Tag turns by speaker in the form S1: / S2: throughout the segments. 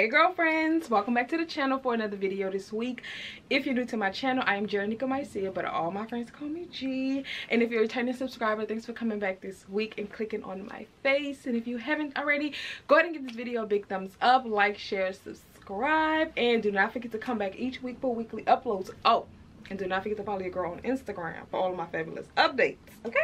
S1: hey girlfriends welcome back to the channel for another video this week. If you're new to my channel i am Geranika Mycia but all my friends call me G. And if you're a returning subscriber thanks for coming back this week and clicking on my face. And if you haven't already go ahead and give this video a big thumbs up like share subscribe. And do not forget to come back each week for weekly uploads. Oh and do not forget to follow your girl on instagram for all of my fabulous updates okay?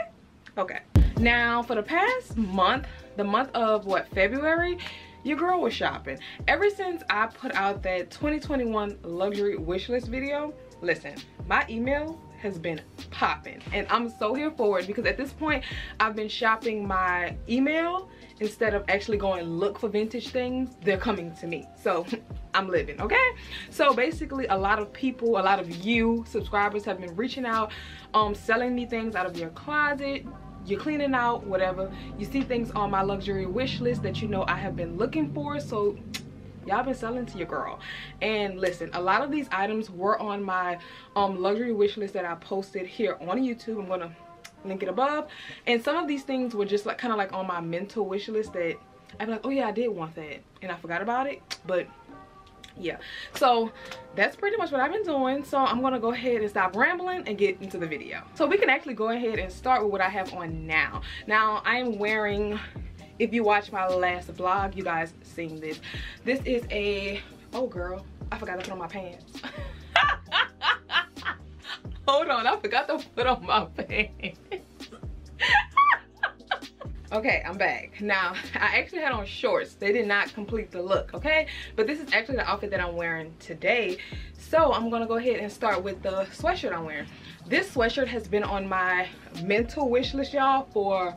S1: Okay now for the past month the month of what february your girl was shopping. Ever since i put out that 2021 luxury wish list video listen my email has been popping and i'm so here for it because at this point i've been shopping my email instead of actually going look for vintage things. They're coming to me. So i'm living okay? So basically a lot of people a lot of you subscribers have been reaching out um selling me things out of your closet you're cleaning out whatever. You see things on my luxury wish list that you know i have been looking for. So y'all been selling to your girl. And listen a lot of these items were on my um luxury wish list that i posted here on youtube. I'm gonna link it above. And some of these things were just like kind of like on my mental wish list that i'm like oh yeah i did want that. And i forgot about it. But yeah. So that's pretty much what i've been doing. So i'm gonna go ahead and stop rambling and get into the video. So we can actually go ahead and start with what i have on now. Now i am wearing if you watch my last vlog you guys seen this. This is a oh girl i forgot to put on my pants. Hold on i forgot to put on my pants okay i'm back. Now i actually had on shorts. They did not complete the look okay? But this is actually the outfit that i'm wearing today. So i'm gonna go ahead and start with the sweatshirt i'm wearing. This sweatshirt has been on my mental wish list y'all for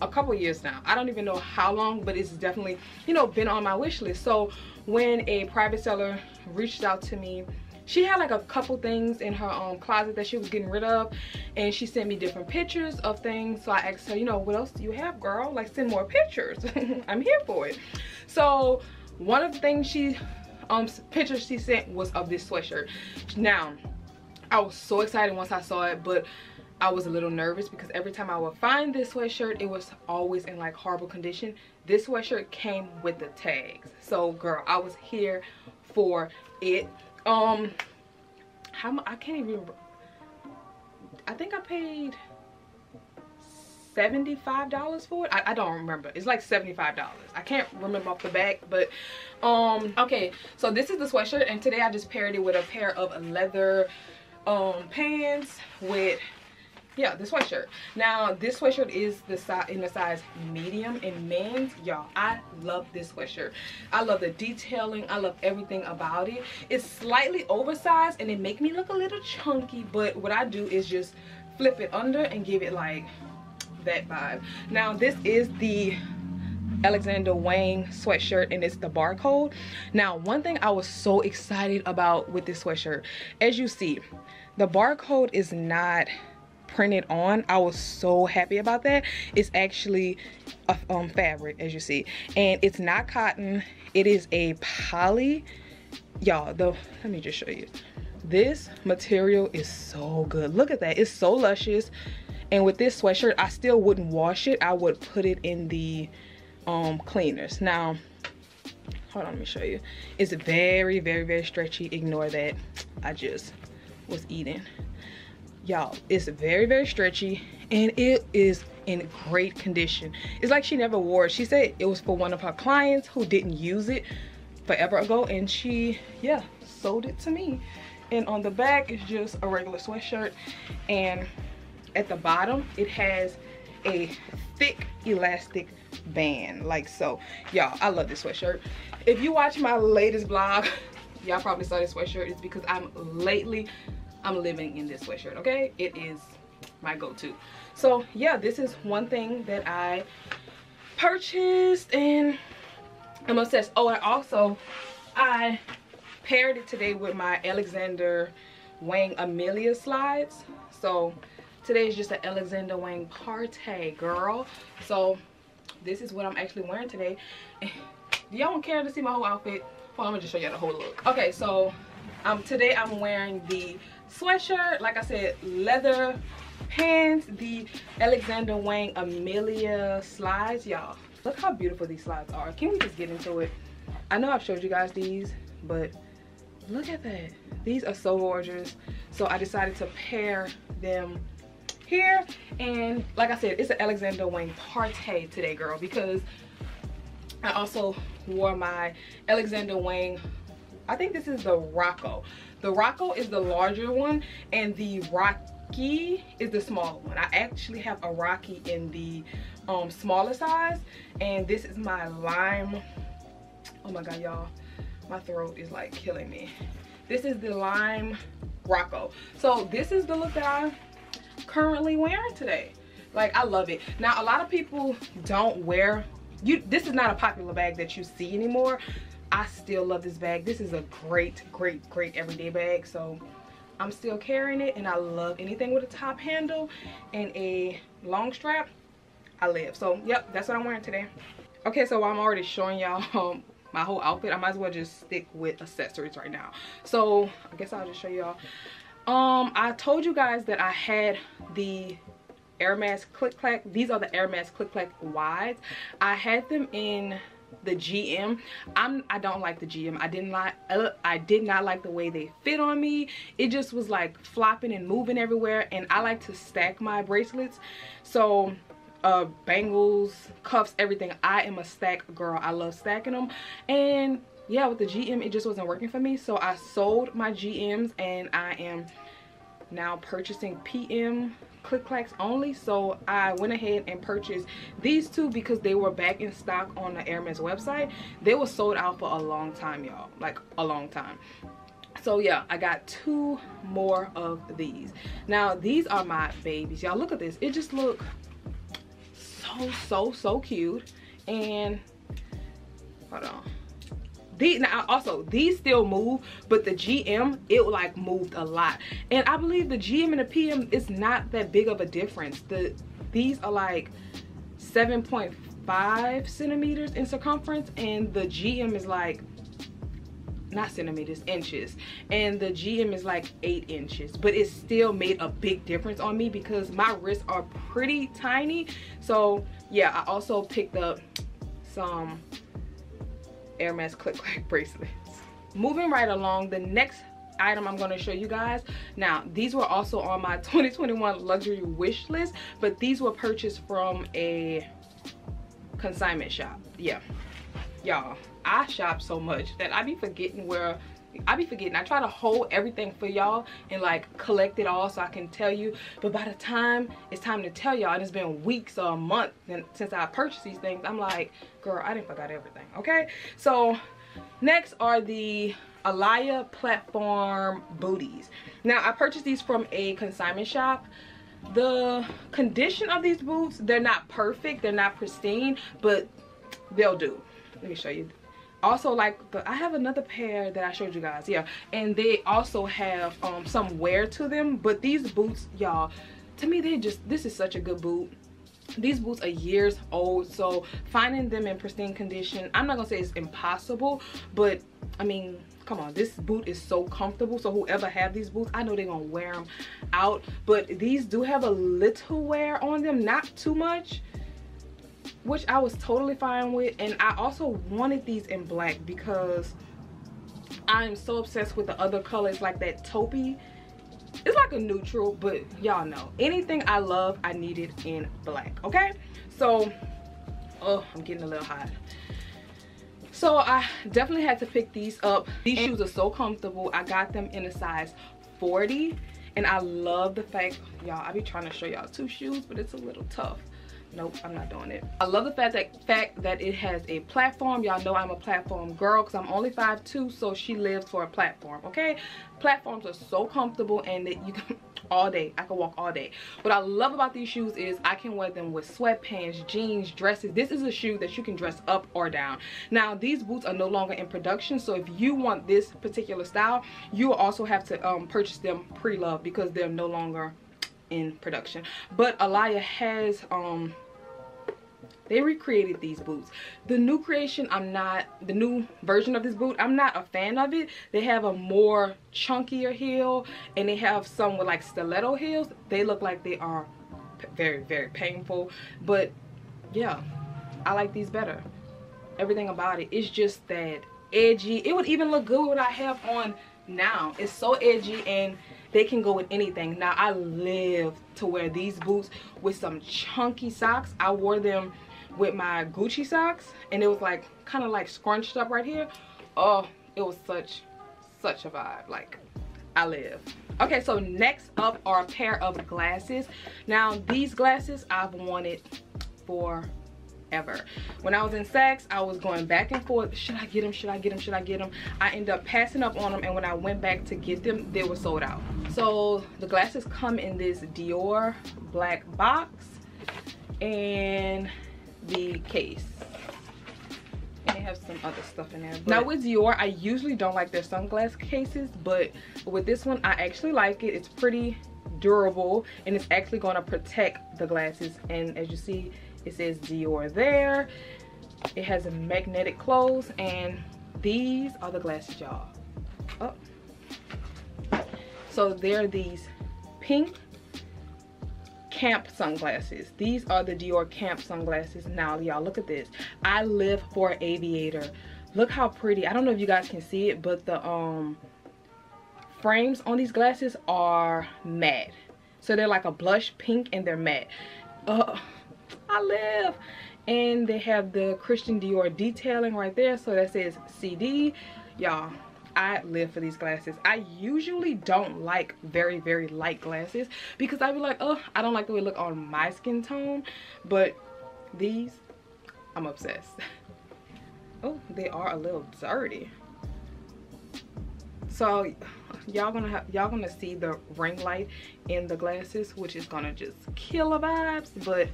S1: a couple years now. I don't even know how long but it's definitely you know been on my wish list. So when a private seller reached out to me she had like a couple things in her um, closet that she was getting rid of and she sent me different pictures of things. So i asked her you know what else do you have girl? Like send more pictures. I'm here for it. So one of the things she um pictures she sent was of this sweatshirt. Now i was so excited once i saw it but I was a little nervous because every time I would find this sweatshirt, it was always in like horrible condition. This sweatshirt came with the tags. So girl, I was here for it um how i can't even remember i think i paid 75 dollars for it. I, I, don't remember. It's like 75 dollars. I can't remember off the back but um okay so this is the sweatshirt and today i just paired it with a pair of leather um pants with yeah this sweatshirt. Now this sweatshirt is the size in the size medium in men's y'all. I love this sweatshirt. I love the detailing. I love everything about it. It's slightly oversized and it make me look a little chunky but what i do is just flip it under and give it like that vibe. Now this is the Alexander Wang sweatshirt and it's the barcode. Now, one thing I was so excited about with this sweatshirt, as you see, the barcode is not printed on i was so happy about that. It's actually a um, fabric as you see. And it's not cotton. It is a poly y'all though let me just show you. This material is so good. Look at that. It's so luscious. And with this sweatshirt i still wouldn't wash it. I would put it in the um cleaners. Now hold on let me show you. It's very very very stretchy. Ignore that. I just was eating y'all it's very very stretchy and it is in great condition. It's like she never wore it. She said it was for one of her clients who didn't use it forever ago and she yeah sold it to me. And on the back is just a regular sweatshirt and at the bottom it has a thick elastic band like so. Y'all i love this sweatshirt. If you watch my latest vlog y'all probably saw this sweatshirt. It's because i'm lately I'm living in this sweatshirt, okay? It is my go-to. So yeah, this is one thing that I purchased and I'm obsessed. Oh, and also I paired it today with my Alexander Wang Amelia slides. So today is just an Alexander Wang party, girl. So this is what I'm actually wearing today. Y'all want care to see my whole outfit? Well, I'm gonna just show y'all the whole look. Okay, so um, today I'm wearing the sweatshirt like i said leather pants the alexander wang amelia slides y'all. Look how beautiful these slides are. Can we just get into it? I know i've showed you guys these but look at that. These are so gorgeous. So i decided to pair them here. And like i said it's an alexander wang party today girl because i also wore my alexander wang i think this is the rocco the rocco is the larger one and the rockie is the smaller one. I actually have a rockie in the um smaller size and this is my lime. Oh my god y'all. My throat is like killing me. This is the lime rocco. So this is the look that I'm currently wearing today. Like i love it. Now a lot of people don't wear you this is not a popular bag that you see anymore i still love this bag. This is a great great great everyday bag. So i'm still carrying it and i love anything with a top handle and a long strap i live. So yep that's what i'm wearing today. Okay so i'm already showing y'all um, my whole outfit i might as well just stick with accessories right now. So i guess i'll just show y'all. Um i told you guys that i had the Hermes Clic Clac. These are the Hermes Clic Clac wides. I had them in the GM. I'm I don't like the GM. I didn't like uh, I did not like the way they fit on me. It just was like flopping and moving everywhere and I like to stack my bracelets. So uh bangles, cuffs, everything. I am a stack girl. I love stacking them and yeah, with the GM, it just wasn't working for me. So I sold my GMs and I am now purchasing PM clic clacs only so i went ahead and purchased these two because they were back in stock on the Hermes website. They were sold out for a long time y'all like a long time. So yeah i got two more of these. Now these are my babies. Y'all look at this. It just look so so so cute. And hold on these now also these still move but the gm it like moved a lot. And i believe the gm and the pm is not that big of a difference. The these are like 7.5 centimeters in circumference and the gm is like not centimeters inches. And the gm is like eight inches. But it still made a big difference on me because my wrists are pretty tiny. So yeah i also picked up some Hermes Clic Clac bracelets. Moving right along, the next item I'm going to show you guys. Now, these were also on my 2021 luxury wish list, but these were purchased from a consignment shop. Yeah. Y'all, I shop so much that I be forgetting where I be forgetting. I try to hold everything for y'all and like collect it all so I can tell you. But by the time it's time to tell y'all, and it's been weeks or a month since I purchased these things, I'm like, girl, I didn't forgot everything. Okay, so next are the Alaïa platform booties. Now I purchased these from a consignment shop. The condition of these boots, they're not perfect, they're not pristine, but they'll do. Let me show you also like but i have another pair that i showed you guys yeah. And they also have um some wear to them. But these boots y'all to me they just this is such a good boot. These boots are years old so finding them in pristine condition i'm not gonna say it's impossible but i mean come on this boot is so comfortable. So whoever have these boots i know they're gonna wear them out. But these do have a little wear on them not too much which I was totally fine with. And I also wanted these in black because I am so obsessed with the other colors like that taupey. It's like a neutral, but y'all know. Anything I love, I need it in black, okay? So, oh, I'm getting a little hot. So I definitely had to pick these up. These shoes are so comfortable. I got them in a size 40 and I love the fact, y'all, I be trying to show y'all two shoes, but it's a little tough nope i'm not doing it. I love the fact that fact that it has a platform. Y'all know i'm a platform girl because i'm only 5'2 so she lives for a platform okay? Platforms are so comfortable and that you can all day. I can walk all day. What i love about these shoes is i can wear them with sweatpants jeans dresses. This is a shoe that you can dress up or down. Now these boots are no longer in production so if you want this particular style you will also have to um, purchase them pre-loved because they're no longer in production. But Alaïa has um they recreated these boots. The new creation i'm not the new version of this boot i'm not a fan of it. They have a more chunkier heel and they have some with like stiletto heels. They look like they are very very painful. But yeah i like these better. Everything about it it's just that edgy. It would even look good what i have on now. It's so edgy and they can go with anything. Now i live to wear these boots with some chunky socks. I wore them with my gucci socks and it was like kind of like scrunched up right here oh it was such such a vibe like i live okay so next up are a pair of glasses now these glasses i've wanted for ever. When I was in Saks, I was going back and forth. Should I get them? Should I get them? Should I get them? I ended up passing up on them and when I went back to get them, they were sold out. So the glasses come in this Dior black box and the case and they have some other stuff in there now with dior i usually don't like their sunglass cases but with this one i actually like it it's pretty durable and it's actually going to protect the glasses and as you see it says Dior there. It has a magnetic close and these are the glasses y'all. Oh. So they're these pink camp sunglasses. These are the Dior camp sunglasses. Now y'all look at this. I live for aviator. Look how pretty. I don't know if you guys can see it, but the um frames on these glasses are matte. So they're like a blush pink and they're matte. Uh, I live. And they have the Christian Dior detailing right there. So that says CD. Y'all, I live for these glasses. I usually don't like very, very light glasses because I be like, oh, I don't like the way they look on my skin tone. But these, I'm obsessed. oh, they are a little dirty. So y'all gonna have y'all gonna see the ring light in the glasses which is gonna just kill the vibes but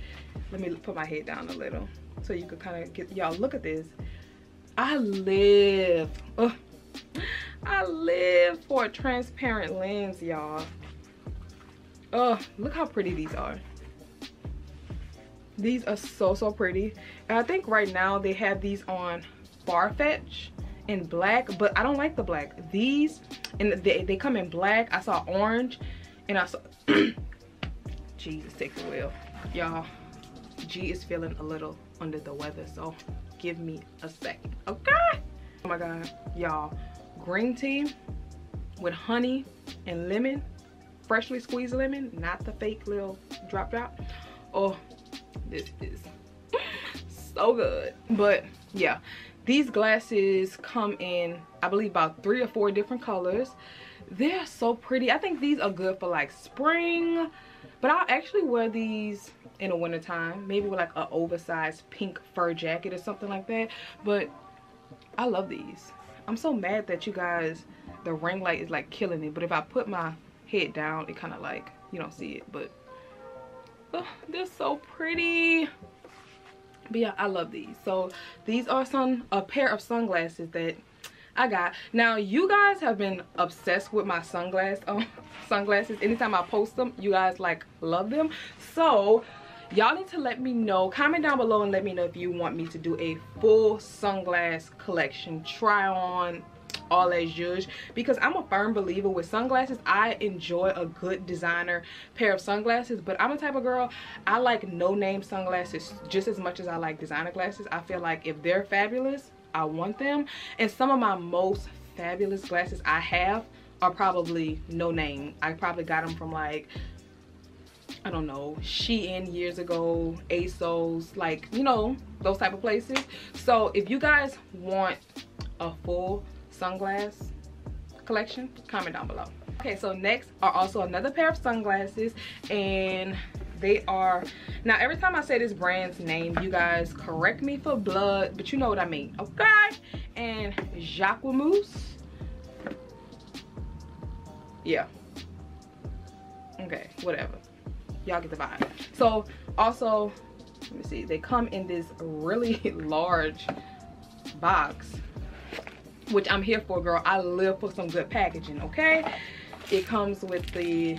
S1: let me put my head down a little so you could kind of get y'all look at this i live uh, i live for a transparent lens y'all. Oh look how pretty these are. These are so so pretty. And i think right now they have these on farfetch in black but i don't like the black. These and they, they come in black. I saw orange and i saw jesus take the wheel. Y'all g is feeling a little under the weather so give me a second okay? Oh my god y'all green tea with honey and lemon freshly squeezed lemon not the fake little drop drop oh this is so good but yeah these glasses come in, I believe about three or four different colors. They're so pretty. I think these are good for like spring, but I'll actually wear these in the wintertime. Maybe with like an oversized pink fur jacket or something like that. But I love these. I'm so mad that you guys, the ring light is like killing it. But if I put my head down, it kind of like, you don't see it. But oh, they're so pretty but yeah i love these so these are some a pair of sunglasses that I got. Now, you guys have been obsessed with my sunglass, um, sunglasses. Anytime I post them, you guys like love them. So, y'all need to let me know. Comment down below and let me know if you want me to do a full sunglass collection. Try on all as judge because i'm a firm believer with sunglasses i enjoy a good designer pair of sunglasses but i'm a type of girl i like no name sunglasses just as much as i like designer glasses i feel like if they're fabulous i want them and some of my most fabulous glasses i have are probably no name i probably got them from like I don't know, Shein years ago, ASOS, like, you know, those type of places. So if you guys want a full sunglass collection comment down below. Okay so next are also another pair of sunglasses and they are now every time i say this brand's name you guys correct me for blood but you know what i mean okay? And jacquemus yeah. Okay whatever y'all get the vibe so also let me see they come in this really large box which I'm here for, girl. I live for some good packaging, okay? It comes with the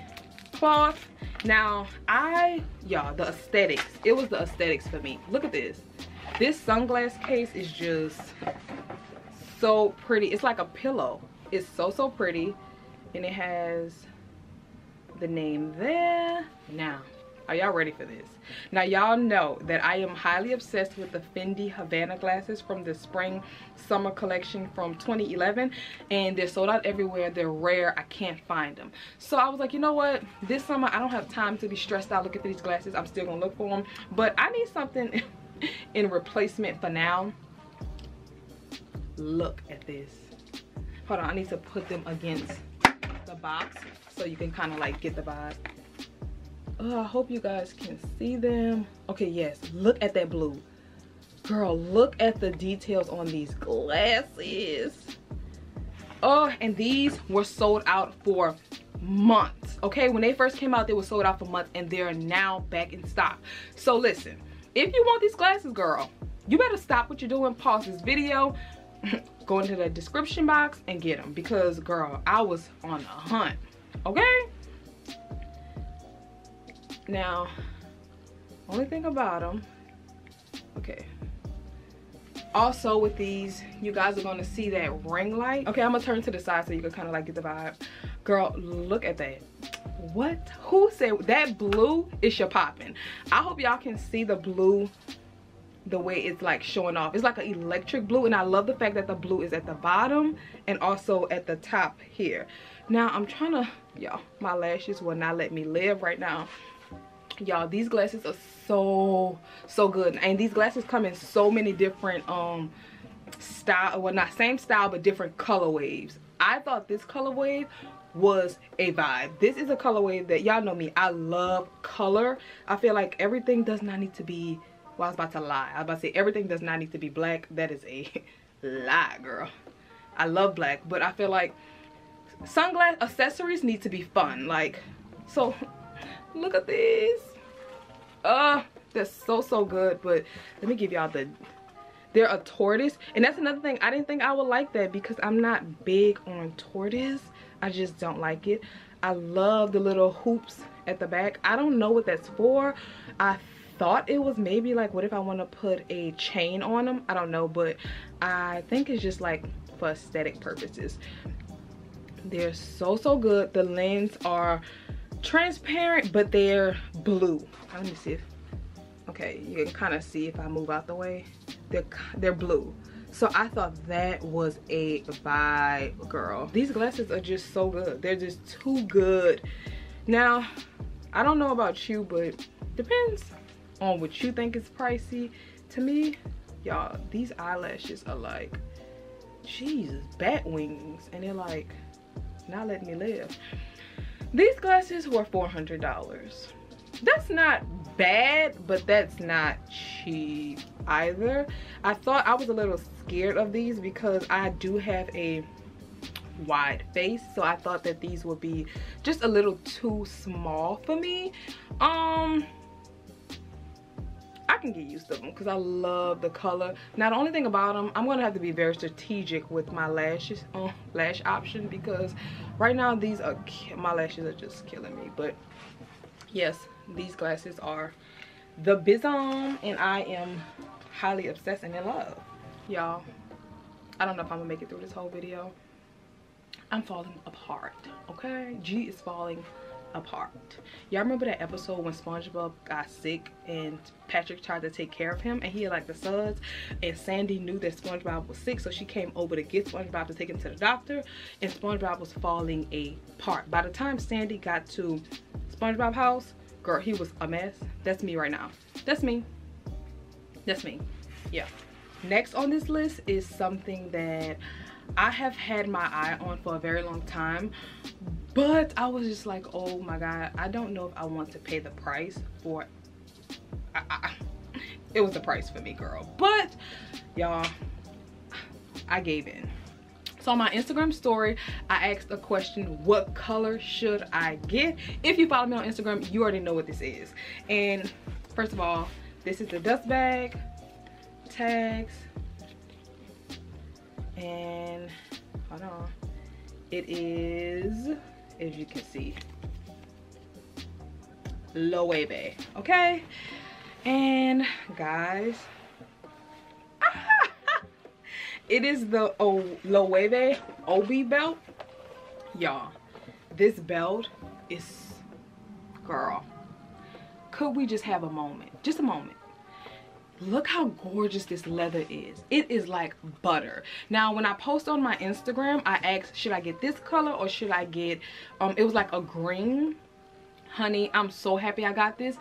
S1: cloth. Now, I, y'all, the aesthetics. It was the aesthetics for me. Look at this. This sunglass case is just so pretty. It's like a pillow. It's so, so pretty. And it has the name there. Now, are y'all ready for this? Now, y'all know that I am highly obsessed with the Fendi Havana glasses from the spring summer collection from 2011. And they're sold out everywhere. They're rare. I can't find them. So I was like, you know what? This summer, I don't have time to be stressed out looking for these glasses. I'm still to look for them. But I need something in replacement for now. Look at this. Hold on. I need to put them against the box so you can kind of like get the vibe. Oh, i hope you guys can see them. Okay yes look at that blue. Girl look at the details on these glasses. Oh and these were sold out for months. Okay when they first came out they were sold out for months and they're now back in stock. So listen if you want these glasses girl you better stop what you're doing pause this video go into the description box and get them because girl i was on a hunt okay. Now only thing about them okay. Also with these you guys are going to see that ring light. Okay i'm gonna turn to the side so you can kind of like get the vibe. Girl look at that. What? Who said that blue is your popping i hope y'all can see the blue the way it's like showing off. It's like an electric blue and i love the fact that the blue is at the bottom and also at the top here now i'm trying to y'all my lashes will not let me live right now. Y'all these glasses are so so good. And these glasses come in so many different um style well not same style but different color waves. I thought this color wave was a vibe. This is a color wave that y'all know me i love color. I feel like everything does not need to be well i was about to lie. I was about to say everything does not need to be black. That is a lie girl. I love black but i feel like sunglass accessories need to be fun like so look at this uh they're so so good but let me give y'all the they're a tortoise and that's another thing i didn't think i would like that because i'm not big on tortoise i just don't like it. I love the little hoops at the back i don't know what that's for i thought it was maybe like what if i want to put a chain on them i don't know but i think it's just like for aesthetic purposes they're so so good. The lens are transparent but they're blue. Let me see if okay you can kind of see if i move out the way. They're they're blue. So i thought that was a vibe girl. These glasses are just so good. They're just too good. Now i don't know about you but depends on what you think is pricey. To me y'all these eyelashes are like jesus bat wings. And they're like not letting me live these glasses were $400. That's not bad, but that's not cheap either. I thought I was a little scared of these because I do have a wide face so i thought that these would be just a little too small for me um can get used to them because I love the color. Now the only thing about them, I'm gonna have to be very strategic with my lashes, uh, lash option because right now these are, my lashes are just killing me. But yes, these glasses are the Bizom and I am highly obsessed and in love. Y'all, I don't know if I'm gonna make it through this whole video. I'm falling apart, okay? G is falling apart. Y'all remember that episode when SpongeBob got sick and Patrick tried to take care of him and he had like the suds and Sandy knew that SpongeBob was sick so she came over to get SpongeBob to take him to the doctor and SpongeBob was falling apart. By the time Sandy got to SpongeBob house, girl, he was a mess. That's me right now. That's me. That's me. Yeah. Next on this list is something that I have had my eye on for a very long time but I was just like oh my god I don't know if I want to pay the price for I, I, it was the price for me girl but y'all I gave in so on my Instagram story, I asked a question, what color should I get? If you follow me on Instagram, you already know what this is. And first of all, this is the dust bag, tags, and hold on it is as you can see Loewe, okay? And guys, it is the o Loewe Obi belt. Y'all, this belt is, girl, could we just have a moment? Just a moment look how gorgeous this leather is. It is like butter. Now when i post on my instagram i asked should i get this color or should i get um it was like a green. Honey i'm so happy i got this.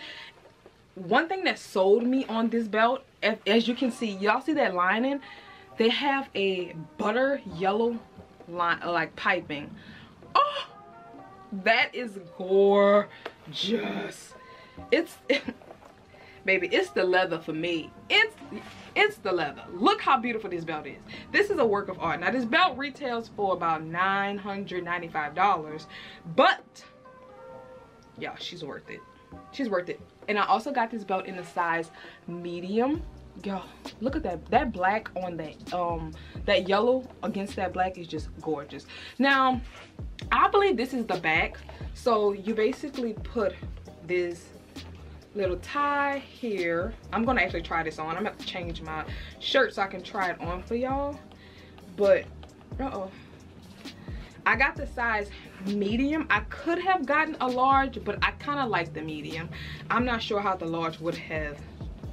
S1: One thing that sold me on this belt as you can see y'all see that lining? They have a butter yellow line like piping. Oh that is gorgeous. It's baby it's the leather for me. It's it's the leather. Look how beautiful this belt is. This is a work of art. Now this belt retails for about 995 dollars but yeah she's worth it. She's worth it. And i also got this belt in the size medium. Y'all look at that that black on that um that yellow against that black is just gorgeous. Now i believe this is the back. So you basically put this little tie here. I'm gonna actually try this on. I'm gonna have to change my shirt so i can try it on for y'all. But uh-oh. I got the size medium. I could have gotten a large but i kind of like the medium. I'm not sure how the large would have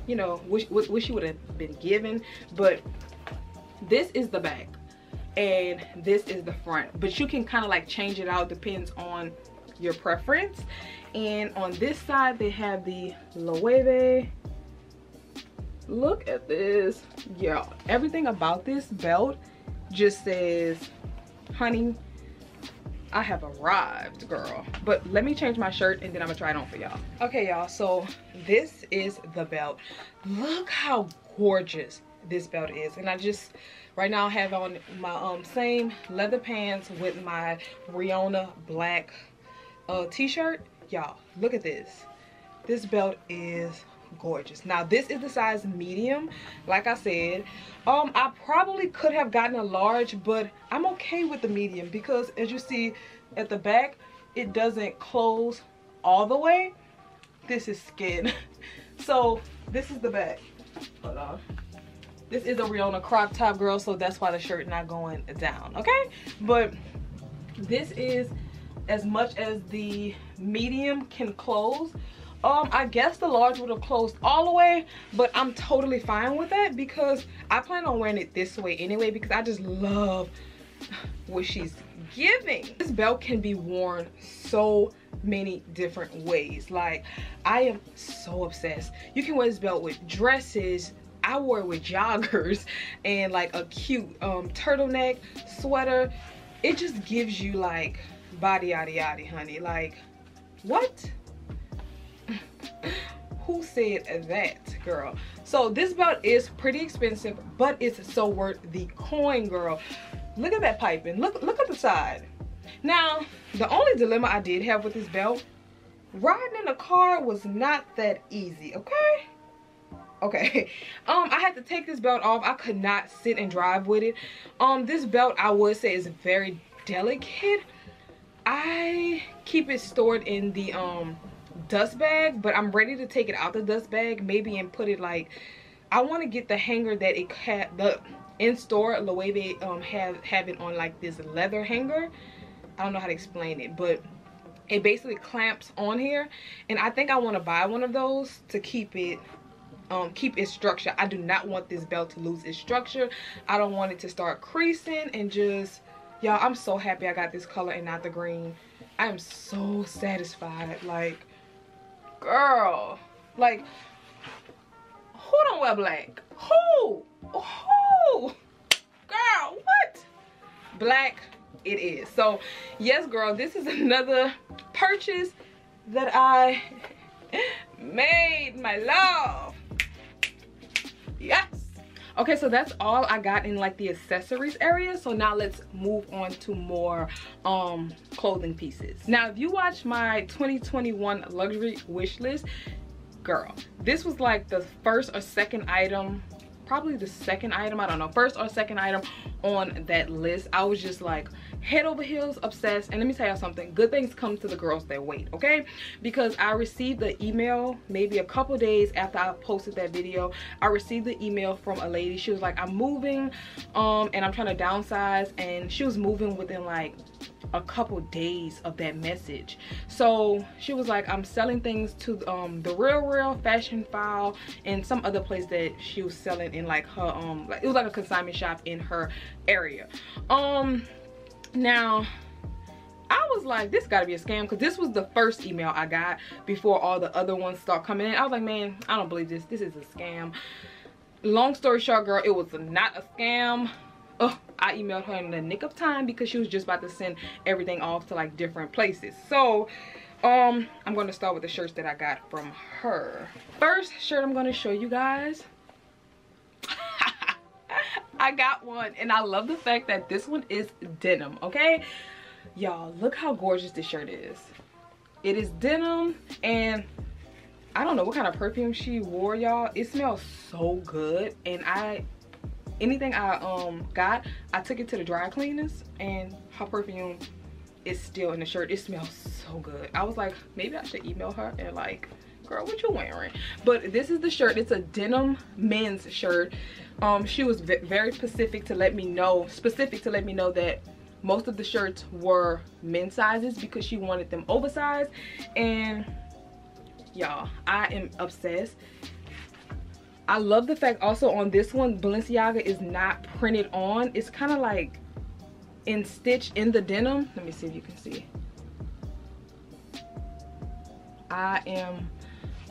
S1: you know wish wish you would have been given but this is the back and this is the front. But you can kind of like change it out depends on your preference and on this side they have the Loewe look at this. Yeah everything about this belt just says honey I have arrived girl. But let me change my shirt and then I'm gonna try it on for y'all. Okay y'all so this is the belt. Look how gorgeous this belt is. And I just right now I have on my um same leather pants with my Riona black uh t-shirt y'all look at this. This belt is gorgeous. Now this is the size medium. Like i said um i probably could have gotten a large but i'm okay with the medium because as you see at the back it doesn't close all the way. This is skin. So this is the back. Hold on. This is a Riona crop top girl so that's why the shirt not going down okay? But this is as much as the medium can close. Um i guess the large would have closed all the way but i'm totally fine with that because i plan on wearing it this way anyway because i just love what she's giving. This belt can be worn so many different ways. Like i am so obsessed. You can wear this belt with dresses. I wore it with joggers and like a cute um turtleneck sweater. It just gives you like body yaddy yaddy honey. Like what? Who said that girl? So this belt is pretty expensive but it's so worth the coin girl. Look at that piping. Look look at the side. Now the only dilemma i did have with this belt riding in a car was not that easy okay? Okay. Um i had to take this belt off. I could not sit and drive with it. Um this belt i would say is very delicate I keep it stored in the um dust bag, but I'm ready to take it out the dust bag, maybe and put it like I want to get the hanger that it had the in store Loewe um have have it on like this leather hanger. I don't know how to explain it, but it basically clamps on here and I think I want to buy one of those to keep it um keep its structure. I do not want this belt to lose its structure. I don't want it to start creasing and just y'all i'm so happy i got this color and not the green. I am so satisfied. Like girl like who don't wear black? Who? Who? Girl what? Black it is. So yes girl this is another purchase that i made my love. Yes okay so that's all i got in like the accessories area. So now let's move on to more um clothing pieces. Now if you watch my 2021 luxury wish list girl this was like the first or second item probably the second item i don't know first or second item on that list i was just like head over heels obsessed. And let me tell you something good things come to the girls that wait okay? Because i received the email maybe a couple days after i posted that video. I received the email from a lady. She was like i'm moving um and i'm trying to downsize. And she was moving within like a couple days of that message so she was like i'm selling things to um the real real Fashionphile and some other place that she was selling in like her um like it was like a consignment shop in her area um now I was like, this gotta be a scam because this was the first email I got before all the other ones start coming in. I was like, man, I don't believe this. This is a scam. Long story short, girl, it was not a scam. Oh, I emailed her in the nick of time because she was just about to send everything off to like different places. So, um, I'm going to start with the shirts that I got from her. First shirt I'm going to show you guys. I got one and I love the fact that this one is denim, okay? Y'all, look how gorgeous this shirt is. It is denim and I don't know what kind of perfume she wore, y'all. It smells so good and I anything I um got, I took it to the dry cleaners and her perfume is still in the shirt. It smells so good. I was like, maybe I should email her and like, girl, what you wearing? But this is the shirt. It's a denim men's shirt. Um, she was very specific to let me know, specific to let me know that most of the shirts were men's sizes because she wanted them oversized. And y'all, I am obsessed I love the fact also on this one, Balenciaga is not printed on. It's kind of like in stitch in the denim. Let me see if you can see. I am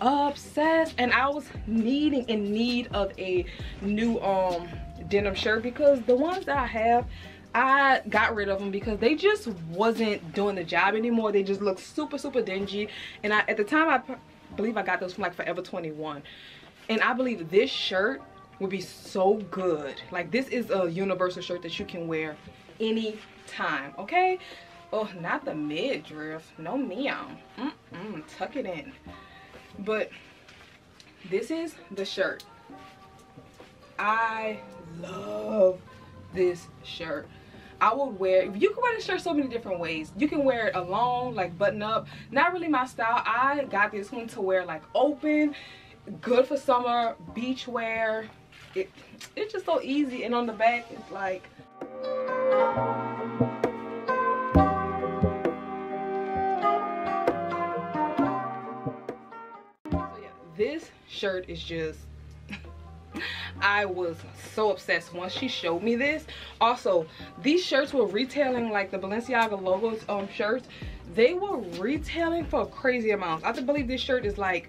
S1: obsessed and I was needing in need of a new um denim shirt because the ones that I have I got rid of them because they just wasn't doing the job anymore. They just look super, super dingy. And I, at the time, I believe I got those from like Forever 21 and i believe this shirt would be so good. Like this is a universal shirt that you can wear any time, okay? Oh not the midriff. No meow mm -mm, tuck it in. But this is the shirt. I love this shirt. I would wear, you can wear this shirt so many different ways. You can wear it alone, like button up. Not really my style. I got this one to wear like open good for summer beach wear it it's just so easy and on the back it's like so yeah this shirt is just I was so obsessed once she showed me this. Also, these shirts were retailing like the Balenciaga logos um shirts. They were retailing for crazy amounts. I believe this shirt is like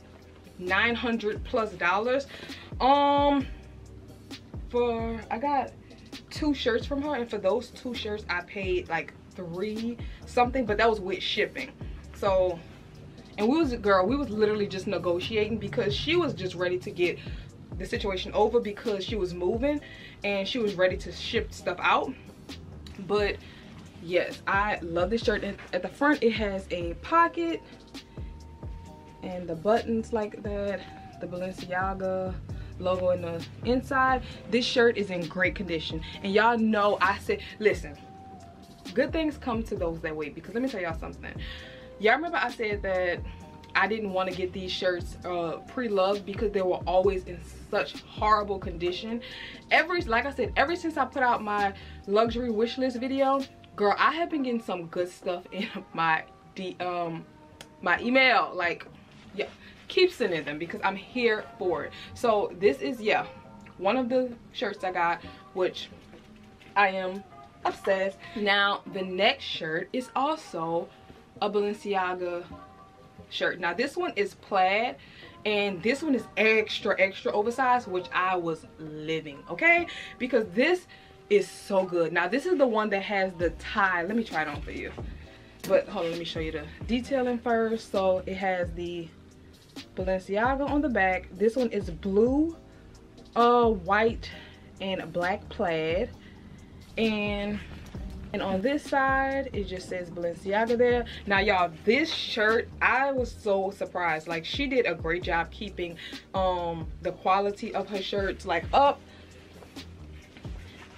S1: 900 plus dollars. Um for i got two shirts from her and for those two shirts i paid like three something but that was with shipping. So and we was a girl we was literally just negotiating because she was just ready to get the situation over because she was moving and she was ready to ship stuff out. But yes i love this shirt and at the front it has a pocket and the buttons like that the Balenciaga logo in the inside this shirt is in great condition and y'all know I said listen good things come to those that wait because let me tell y'all something y'all remember I said that I didn't want to get these shirts uh, pre-loved because they were always in such horrible condition. Every, like I said, ever since I put out my luxury wish list video, girl, I have been getting some good stuff in my D, um, my email. Like, yeah. Keep sending them because i'm here for it. So this is yeah one of the shirts i got which i am obsessed. Now the next shirt is also a balenciaga shirt. Now this one is plaid and this one is extra extra oversized which i was living okay? Because this is so good. Now this is the one that has the tie. Let me try it on for you. But hold on let me show you the detailing first. So it has the Balenciaga on the back. This one is blue, uh, white, and black plaid. And and on this side it just says balenciaga there. Now y'all this shirt i was so surprised. Like she did a great job keeping um the quality of her shirts like up.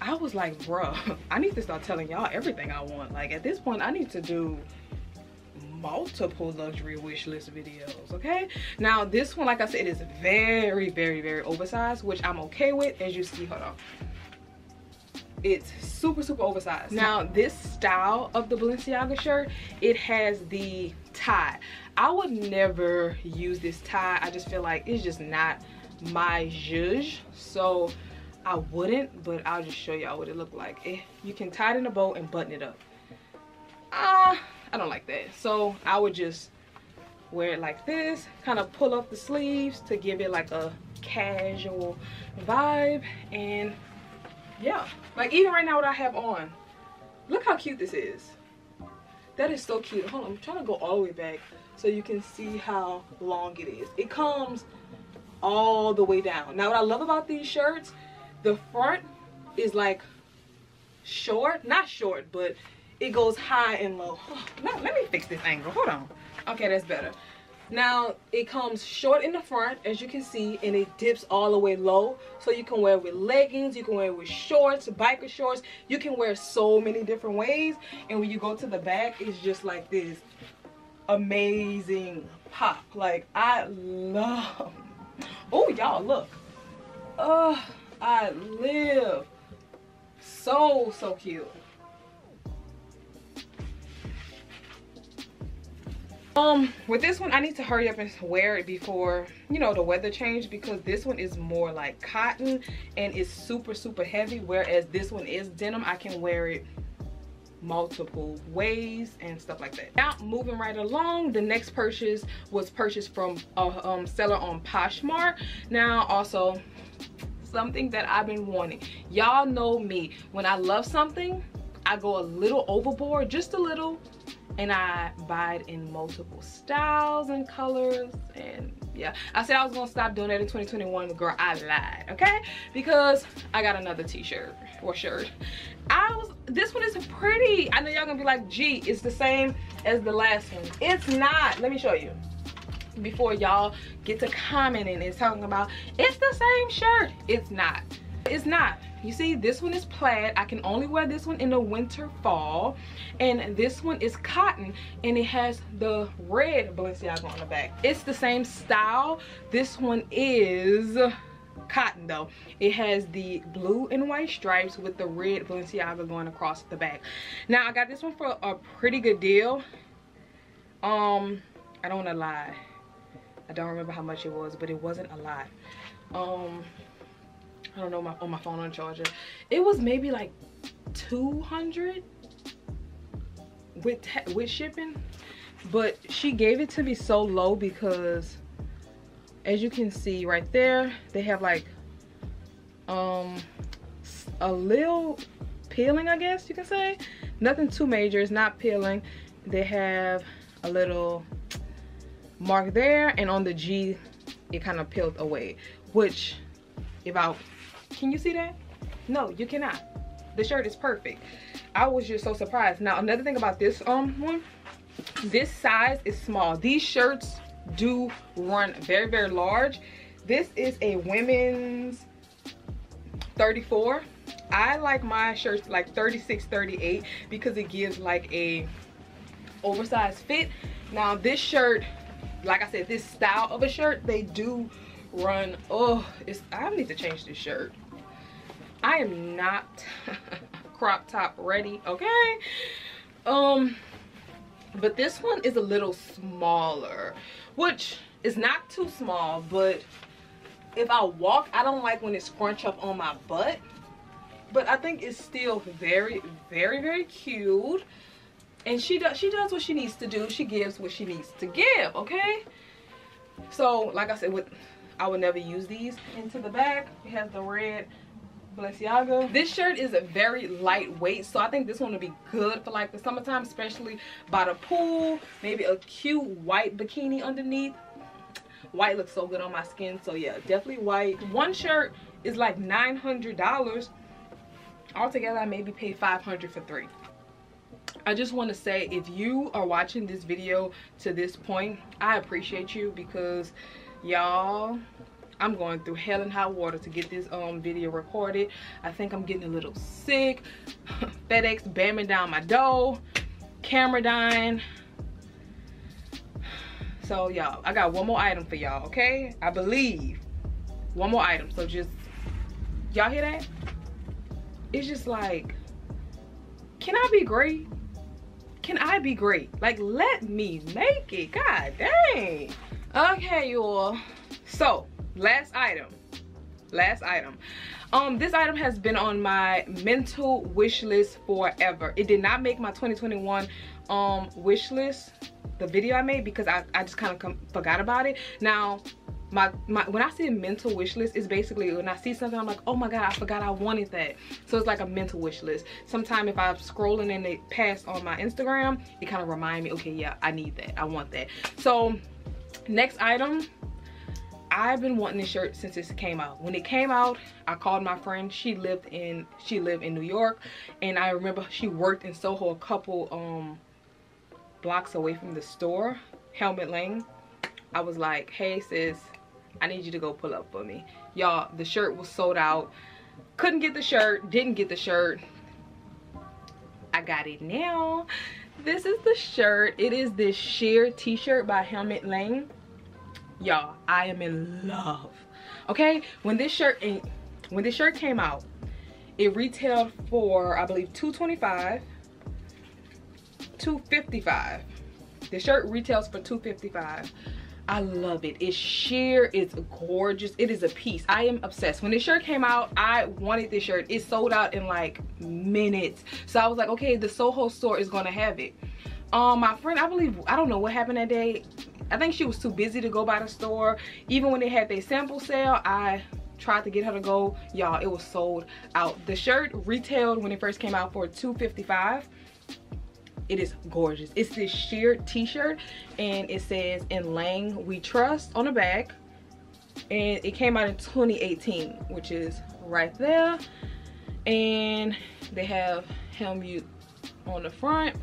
S1: I was like bruh i need to start telling y'all everything i want. Like at this point i need to do multiple luxury wish list videos okay? Now this one like i said is very very very oversized which i'm okay with as you see hold on. It's super super oversized. Now this style of the balenciaga shirt it has the tie. I would never use this tie. I just feel like it's just not my zhuzh so i wouldn't but i'll just show y'all what it looked like. Eh, you can tie it in a bow and button it up. Ah uh, i don't like that. So i would just wear it like this kind of pull up the sleeves to give it like a casual vibe and yeah. Like even right now what i have on look how cute this is. That is so cute. Hold on i'm trying to go all the way back so you can see how long it is. It comes all the way down. Now what i love about these shirts the front is like short not short but it goes high and low. Let, let me fix this angle. Hold on. Okay that's better. Now it comes short in the front as you can see and it dips all the way low. So you can wear it with leggings you can wear it with shorts biker shorts. You can wear so many different ways. And when you go to the back it's just like this amazing pop. Like i love oh y'all look. Oh i live. So so cute um with this one i need to hurry up and wear it before you know the weather change because this one is more like cotton and it's super super heavy whereas this one is denim. I can wear it multiple ways and stuff like that. Now moving right along the next purchase was purchased from a um, seller on poshmark. Now also something that i've been wanting. Y'all know me. When i love something i go a little overboard just a little and I buy it in multiple styles and colors and yeah. I said I was gonna stop doing that in 2021 girl I lied okay? Because I got another t-shirt or shirt I was this one is pretty I know y'all gonna be like gee it's the same as the last one. It's not let me show you. Before y'all get to commenting and talking about it's the same shirt. It's not it's not. You see this one is plaid. I can only wear this one in the winter fall. And this one is cotton and it has the red balenciaga on the back. It's the same style. This one is cotton though. It has the blue and white stripes with the red balenciaga going across the back. Now i got this one for a pretty good deal. Um i don't want to lie. I don't remember how much it was but it wasn't a lot. Um I don't know my on my phone on charger. It was maybe like 200 with with shipping, but she gave it to me so low because as you can see right there, they have like um a little peeling, I guess you can say. Nothing too major, it's not peeling. They have a little mark there and on the G it kind of peeled away, which if I can you see that? No, you cannot. The shirt is perfect. I was just so surprised. Now, another thing about this um one, this size is small. These shirts do run very, very large. This is a women's 34. I like my shirts like 36, 38 because it gives like a oversized fit. Now this shirt, like I said, this style of a shirt, they do run, oh, it's, I need to change this shirt. I am not crop top ready, okay? Um, but this one is a little smaller, which is not too small, but if I walk, I don't like when it scrunch up on my butt. But I think it's still very, very, very cute. And she does she does what she needs to do. She gives what she needs to give, okay? So, like I said, with I would never use these. Into the back, it has the red Balenciaga. This shirt is a very lightweight, so I think this one would be good for like the summertime, especially by the pool. Maybe a cute white bikini underneath. White looks so good on my skin, so yeah, definitely white. One shirt is like $900. Altogether, I maybe paid 500 for three. I just want to say if you are watching this video to this point, I appreciate you because y'all I'm going through hell and high water to get this um video recorded. I think I'm getting a little sick. FedEx bamming down my door. Camera dying. So y'all, I got one more item for y'all, okay? I believe. One more item. So just y'all hear that? It's just like, can I be great? Can I be great? Like let me make it. God dang. Okay, y'all. So last item. Last item. Um this item has been on my mental wish list forever. It did not make my 2021 um wish list the video i made because i, I just kind of forgot about it. Now my, my when i see a mental wish list is basically when i see something i'm like oh my god i forgot i wanted that. So it's like a mental wish list. Sometime if i'm scrolling and it passed on my instagram it kind of remind me okay yeah i need that. I want that. So next item I've been wanting this shirt since it came out. When it came out, I called my friend. She lived in she lived in New York, and I remember she worked in Soho a couple um blocks away from the store, Helmut Lang. I was like, "Hey sis, I need you to go pull up for me." Y'all, the shirt was sold out. Couldn't get the shirt, didn't get the shirt. I got it now. This is the shirt. It is this sheer t-shirt by Helmut Lang y'all i am in love okay when this shirt when this shirt came out it retailed for i believe 225 255 the shirt retails for 255 I love it. It's sheer. It's gorgeous. It is a piece. I am obsessed. When this shirt came out, I wanted this shirt. It sold out in like minutes. So I was like, okay, the Soho store is going to have it. Um, my friend, I believe, I don't know what happened that day. I think she was too busy to go by the store. Even when they had their sample sale, I tried to get her to go. Y'all, it was sold out. The shirt retailed when it first came out for 255 it is gorgeous it's this sheer t-shirt and it says in lang we trust on the back and it came out in 2018 which is right there and they have helmut on the front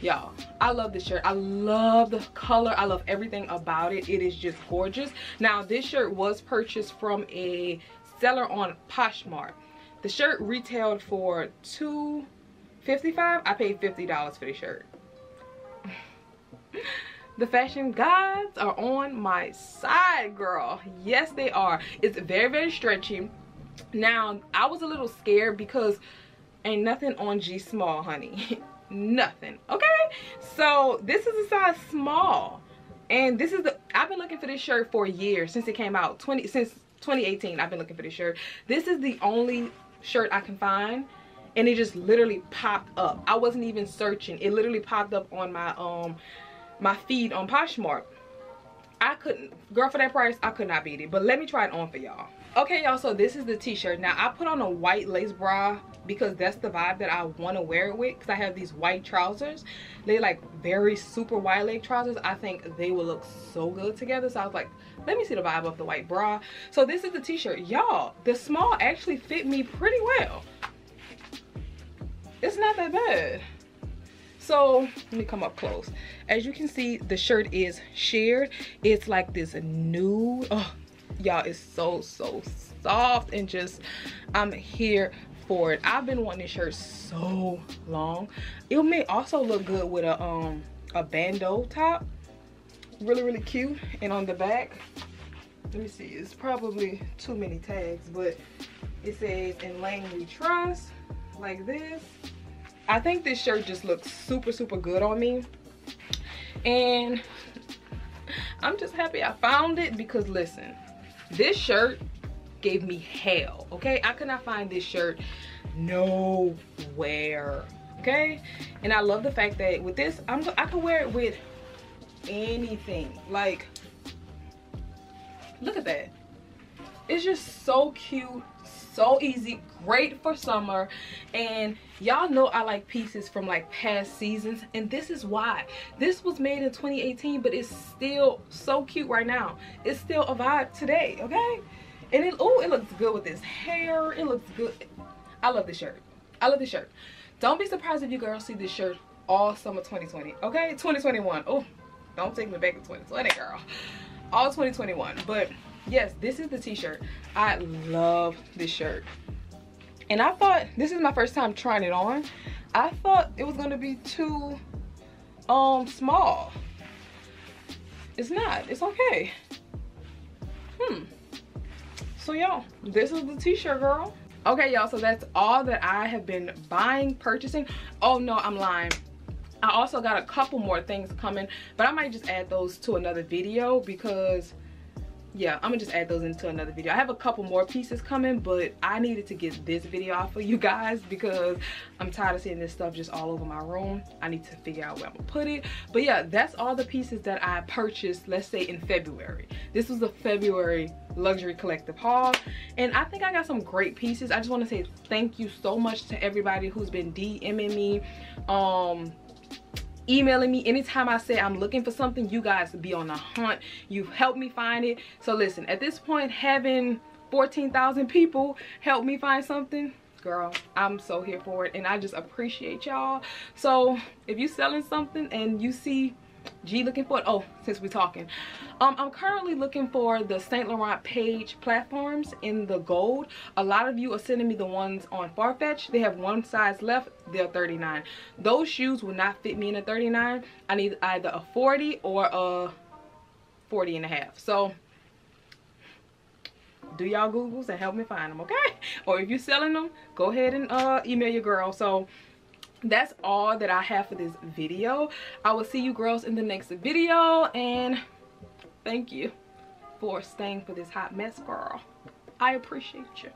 S1: y'all i love this shirt. I love the color. I love everything about it. It is just gorgeous. Now this shirt was purchased from a seller on poshmark. The shirt retailed for 255 i paid 50 dollars for the shirt. The fashion gods are on my side girl. Yes they are. It's very very stretchy. Now i was a little scared because ain't nothing on g small honey nothing okay? So this is a size small and this is the i've been looking for this shirt for years since it came out 20 since 2018 i've been looking for this shirt. This is the only shirt i can find and it just literally popped up. I wasn't even searching. It literally popped up on my um my feed on poshmark. I couldn't girl for that price i could not beat it but let me try it on for y'all okay y'all so this is the t-shirt. Now i put on a white lace bra because that's the vibe that i want to wear it with because i have these white trousers. They like very super wide leg trousers. I think they will look so good together. So i was like let me see the vibe of the white bra. So this is the t-shirt. Y'all the small actually fit me pretty well. It's not that bad. So let me come up close. As you can see the shirt is sheared. It's like this new oh y'all is so so soft and just i'm here for it. I've been wanting this shirt so long. It may also look good with a um a bandeau top. Really really cute and on the back. Let me see it's probably too many tags but it says in lang we trust like this. I think this shirt just looks super super good on me. And i'm just happy i found it because listen this shirt gave me hell, okay? I could not find this shirt nowhere, okay? And I love the fact that with this, I'm I can wear it with anything. Like, look at that. It's just so cute, so easy, great for summer. And y'all know I like pieces from like past seasons. And this is why. This was made in 2018, but it's still so cute right now. It's still a vibe today, okay? And it, oh, it looks good with this hair. It looks good. I love this shirt. I love this shirt. Don't be surprised if you girls see this shirt all summer 2020 okay 2021 oh don't take me back to 2020 girl all 2021 but yes this is the t-shirt. I love this shirt. And i thought this is my first time trying it on. I thought it was going to be too um small. It's not it's okay. Hmm. So y'all this is the t-shirt girl. Okay y'all so that's all that i have been buying purchasing. Oh no i'm lying. I also got a couple more things coming, but I might just add those to another video because yeah, I'm gonna just add those into another video. I have a couple more pieces coming, but I needed to get this video off for you guys because I'm tired of seeing this stuff just all over my room. I need to figure out where I'm gonna put it. But yeah, that's all the pieces that I purchased, let's say in February. This was the February luxury collective haul. And I think I got some great pieces. I just wanna say thank you so much to everybody who's been DMing me. Um, emailing me. Anytime I say I'm looking for something you guys be on the hunt. You've helped me find it. So listen at this point having 14,000 people help me find something girl i'm so here for it. And i just appreciate y'all. So if you're selling something and you see G looking for it. Oh, since we're talking. Um, I'm currently looking for the St. Laurent Page platforms in the gold. A lot of you are sending me the ones on Farfetch. They have one size left. They're 39. Those shoes will not fit me in a 39. I need either a 40 or a 40 and a half. So do y'all Googles and help me find them, okay? Or if you're selling them, go ahead and uh, email your girl. So that's all that I have for this video. I will see you girls in the next video and thank you for staying for this hot mess, girl. I appreciate you.